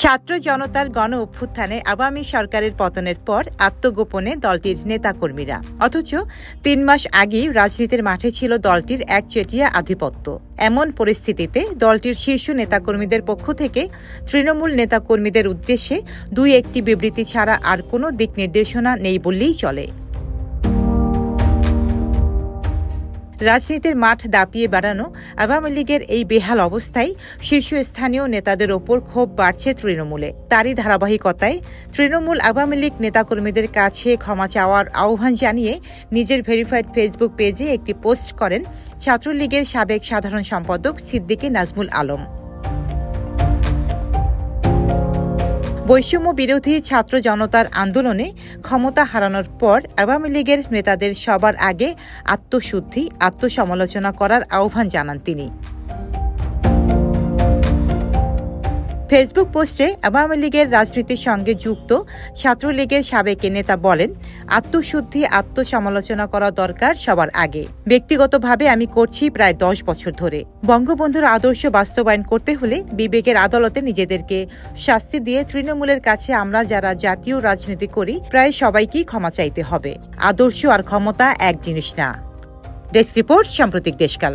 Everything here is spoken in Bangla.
ছাত্র জনতার গণ অভ্যুত্থানে আওয়ামী সরকারের পতনের পর আত্মগোপনে দলটির নেতাকর্মীরা। অথচ তিন মাস আগেই রাজনীতির মাঠে ছিল দলটির একচেটিয়া আধিপত্য। এমন পরিস্থিতিতে দলটির শীর্ষ নেতাকর্মীদের পক্ষ থেকে তৃণমূল নেতাকর্মীদের উদ্দেশ্যে দুই একটি বিবৃতি ছাড়া আর কোনো দিক নির্দেশনা নেই বললেই চলে। রাজনীতির মাঠ দাপিয়ে বেড়ানো আওয়ামী লীগের এই বেহাল অবস্থায় শীর্ষস্থানীয় নেতাদের ওপর ক্ষোভ বাড়ছে তৃণমূলে। তারই ধারাবাহিকতায় তৃণমূল আওয়ামী লীগ নেতাকর্মীদের কাছে ক্ষমা চাওয়ার আহ্বান জানিয়ে নিজের ভেরিফাইড ফেসবুক পেজে একটি পোস্ট করেন ছাত্রলীগের সাবেক সাধারণ সম্পাদক সিদ্দিকী নাজমুল আলম। বৈষম্য বিরোধী ছাত্র জনতার আন্দোলনে ক্ষমতা হারানোর পর আওয়ামী লীগের নেতাদের সবার আগে আত্মশুদ্ধি, আত্মসমালোচনা করার আহ্বান জানান তিনি। ফেসবুক পোস্টে আওয়ামী লীগের রাজনীতির সঙ্গে যুক্ত ছাত্রলীগের সাবেক নেতা বলেন, আত্মশুদ্ধি, আত্মসমালোচনা করা দরকার সবার আগে। ব্যক্তিগতভাবে আমি করছি প্রায় দশ বছর ধরে। বঙ্গবন্ধুর আদর্শ বাস্তবায়ন করতে হলে বিবেকের আদালতে নিজেদেরকে শাস্তি দিয়ে তৃণমূলের কাছে আমরা যারা জাতীয় রাজনীতি করি, প্রায় সবাইকেই ক্ষমা চাইতে হবে। আদর্শ আর ক্ষমতা এক জিনিস না। ডেস্ক রিপোর্ট সাম্প্রতিক দেশকাল।